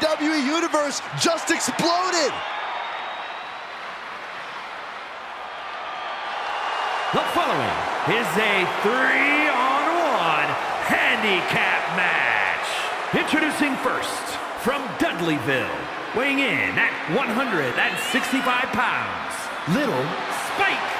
WWE Universe just exploded. The following is a three-on-one handicap match. Introducing first, from Dudleyville, weighing in at 165 pounds, Little Spike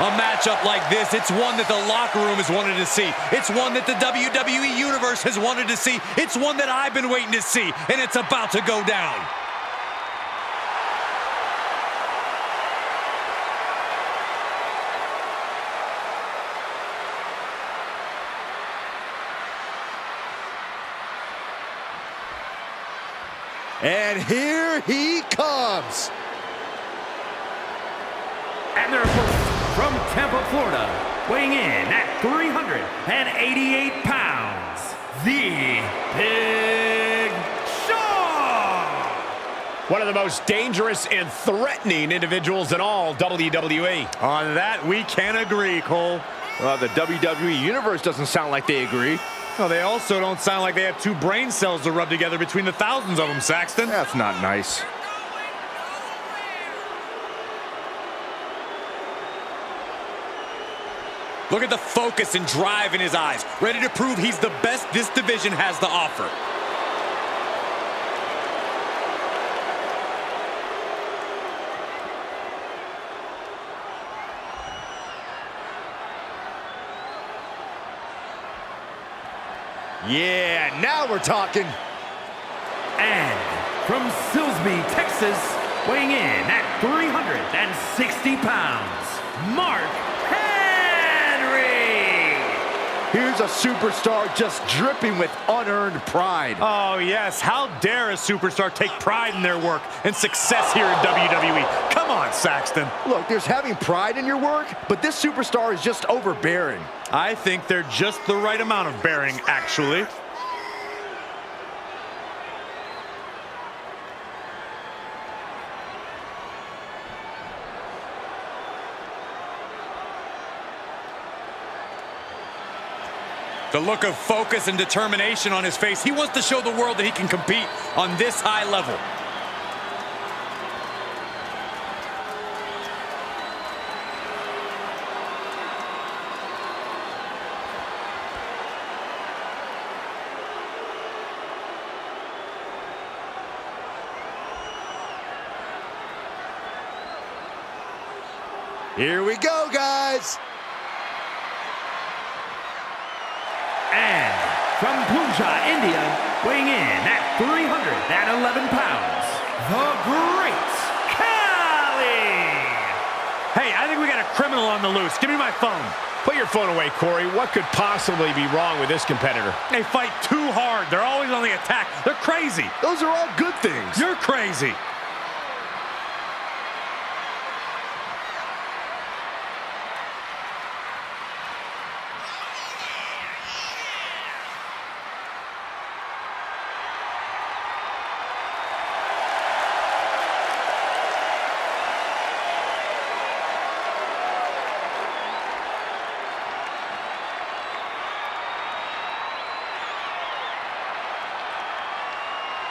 A matchup like this, it's one that the locker room has wanted to see. It's one that the WWE Universe has wanted to see. It's one that I've been waiting to see, and it's about to go down. And here he comes. And from Tampa, Florida, weighing in at 388 pounds, the Big Show! One of the most dangerous and threatening individuals in all WWE. On that, we can agree, Cole. Well, the WWE Universe doesn't sound like they agree. Well, they also don't sound like they have two brain cells to rub together between the thousands of them, Saxton. That's not nice. Look at the focus and drive in his eyes, ready to prove he's the best this division has to offer. Yeah, now we're talking. And from Silsbee, Texas, weighing in at 360 pounds, Mark Here's a superstar just dripping with unearned pride. Oh, yes. How dare a superstar take pride in their work and success here in WWE? Come on, Saxton. Look, there's having pride in your work, but this superstar is just overbearing. I think they're just the right amount of bearing, actually. The look of focus and determination on his face. He wants to show the world that he can compete on this high level. Here we go, guys. And from Punjab, India, weighing in at 311 pounds, the Great Khali! Hey, I think we got a criminal on the loose. Give me my phone. Put your phone away, Corey. What could possibly be wrong with this competitor? They fight too hard. They're always on the attack. They're crazy. Those are all good things. You're crazy.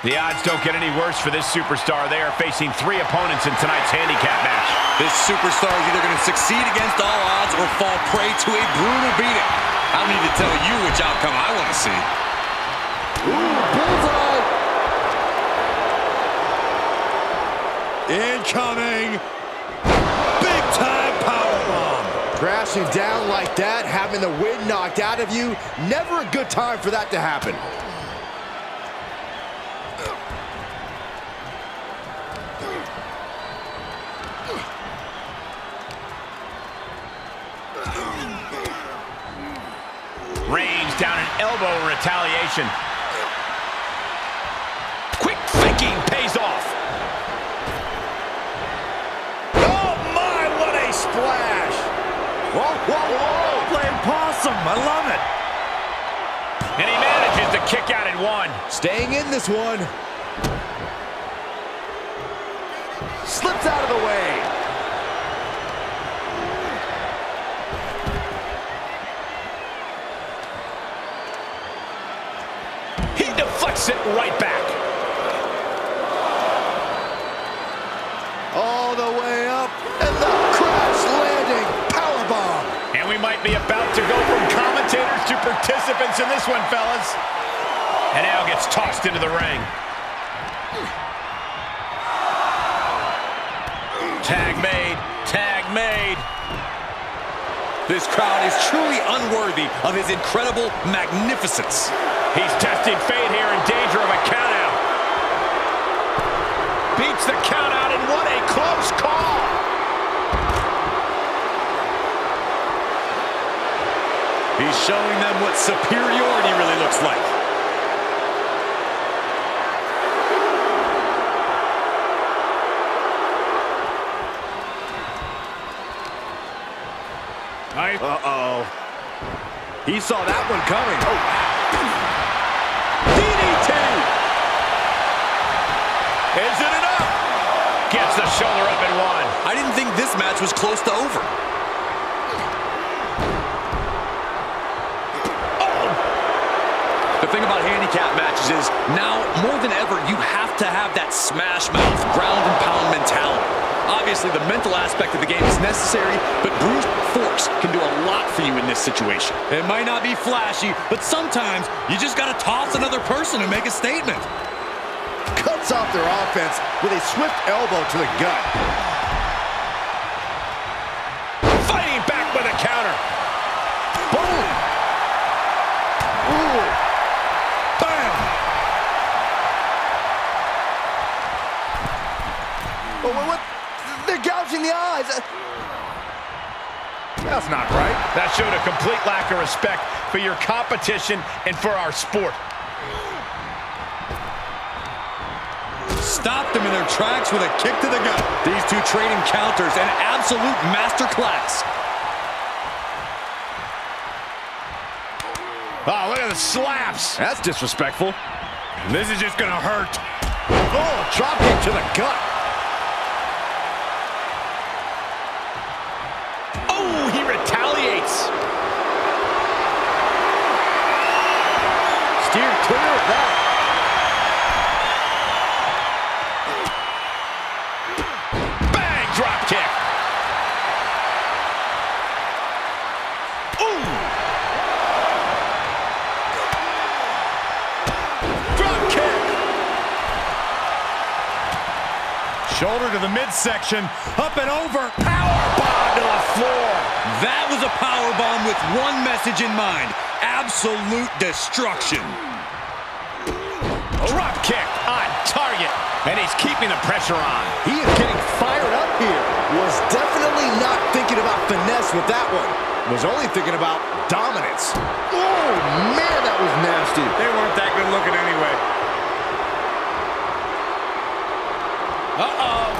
The odds don't get any worse for this superstar. They are facing three opponents in tonight's handicap match. This superstar is either going to succeed against all odds or fall prey to a brutal beating. I don't need to tell you which outcome I want to see. Ooh, bullseye. Incoming. Big time powerbomb. Crashing down like that, having the wind knocked out of you, never a good time for that to happen. Down an elbow retaliation. Quick thinking pays off. Oh, my, what a splash. Whoa, whoa, whoa. Playing possum. I love it. And he manages to kick out at one. Staying in this one. Slips out of the way. Deflects it right back. All the way up. And the crash landing. Powerbomb. And we might be about to go from commentators to participants in this one, fellas. And now gets tossed into the ring. Tag made. Tag made. This crowd is truly unworthy of his incredible magnificence. He's testing fate here in danger of a countout. Beats the countout and what a close call. He's showing them what superiority really looks like. Uh-oh. He saw that one coming. Oh. DDT! Is it enough? Gets the shoulder up and one. I didn't think this match was close to over. Oh! The thing about handicap matches is now more than ever you have to have that smash mouth, ground and pound mentality. Obviously the mental aspect of the game is necessary, but brute force can do a lot for you in this situation. It might not be flashy, but sometimes you just gotta toss another person and make a statement. Cuts off their offense with a swift elbow to the gut. Fighting back with a counter. Boom! Ooh! Bam! Oh, what, what? They're the eyes. Uh, That's not right. That showed a complete lack of respect for your competition and for our sport. Stopped them in their tracks with a kick to the gut. These two trading counters, an absolute masterclass. Oh, look at the slaps. That's disrespectful. This is just gonna hurt. Oh, drop kick to the gut. That. Bang, drop kick. Ooh. Drop kick. Shoulder to the midsection. Up and over. Power bomb to the floor. That was a power bomb with one message in mind. Absolute destruction. Drop kick on target. And he's keeping the pressure on. He is getting fired up here. Was definitely not thinking about finesse with that one. Was only thinking about dominance. Oh, man, that was nasty. They weren't that good looking anyway. Uh-oh.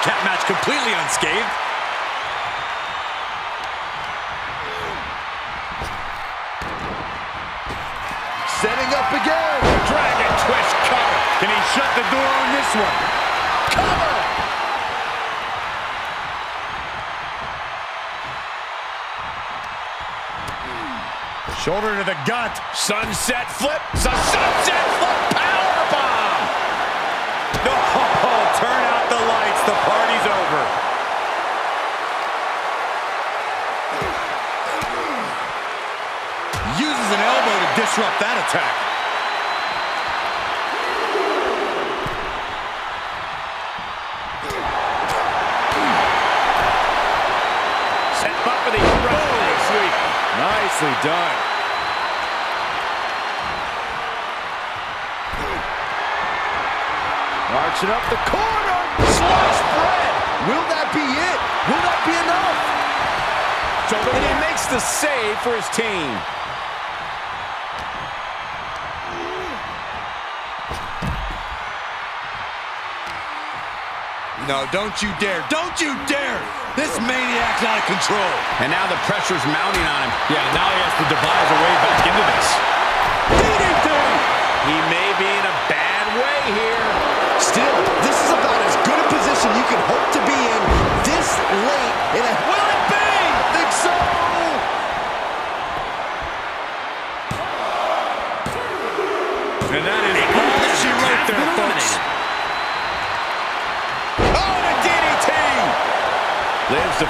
Handicap match completely unscathed. Setting up again. Dragon twist cover. Can he shut the door on this one? Cover. Shoulder to the gut. Sunset flip. It's a sunset flip up that attack. Set up for the sweep. Nicely done. Marching up the corner. Slash bread. Will that be it? Will that be enough? And he makes the save for his team. No, don't you dare. Don't you dare. This maniac's out of control. And now the pressure's mounting on him. Yeah, now he has to devise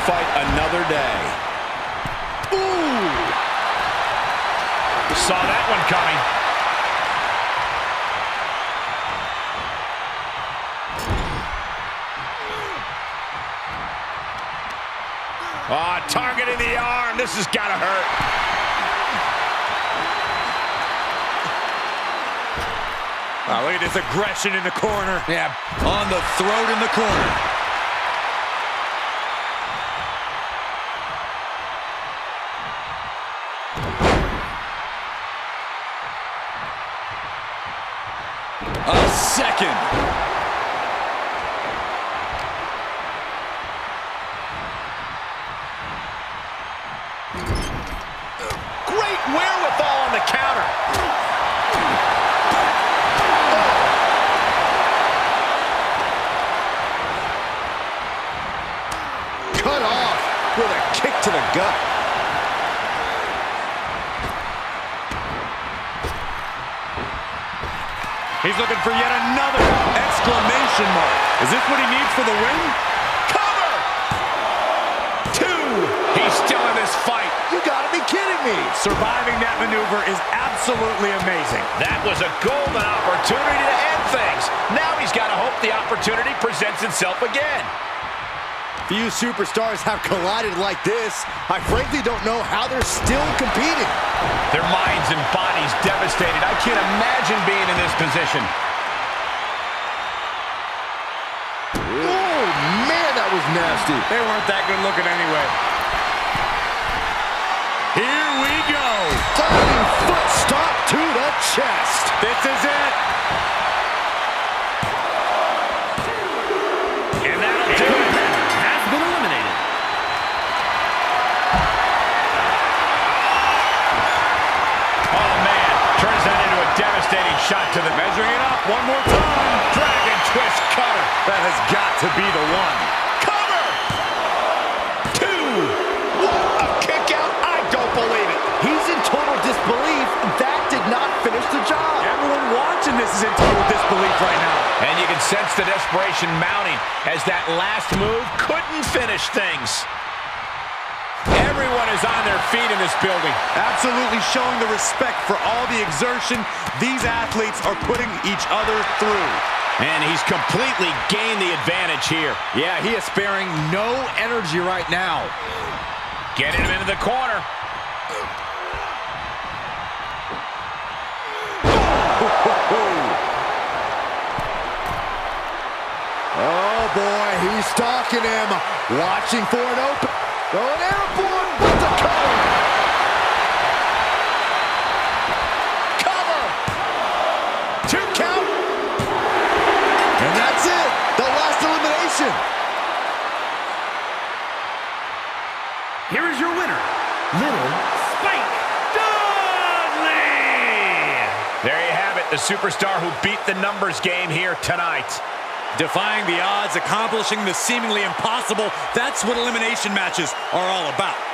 fight another day. Ooh! Saw that one coming. Ah, target in the arm. This has got to hurt. Oh, look at this aggression in the corner. Yeah, on the throat in the corner. To the gut. He's looking for yet another exclamation mark. Is this what he needs for the win? Cover! Two! He's still in this fight. You gotta be kidding me. Surviving that maneuver is absolutely amazing. That was a golden opportunity to end things. Now he's got to hope the opportunity presents itself again. Few superstars have collided like this. I frankly don't know how they're still competing. Their minds and bodies devastated. I can't imagine being in this position. Oh, man, that was nasty. They weren't that good looking anyway. Here we go. Diving foot stomp to the chest. This is it. To be the one. Cover! Two! What a kick out. I don't believe it. He's in total disbelief. That did not finish the job. Everyone watching this is in total disbelief right now. And you can sense the desperation mounting as that last move couldn't finish things. Everyone is on their feet in this building. Absolutely showing the respect for all the exertion these athletes are putting each other through. And he's completely gained the advantage here. Yeah, he is sparing no energy right now. Getting him into the corner. Oh, boy, he's stalking him. Watching for an open. Oh, Going airborne Here is your winner, Little Spike Dudley. There you have it, the superstar who beat the numbers game here tonight. Defying the odds, accomplishing the seemingly impossible. That's what elimination matches are all about.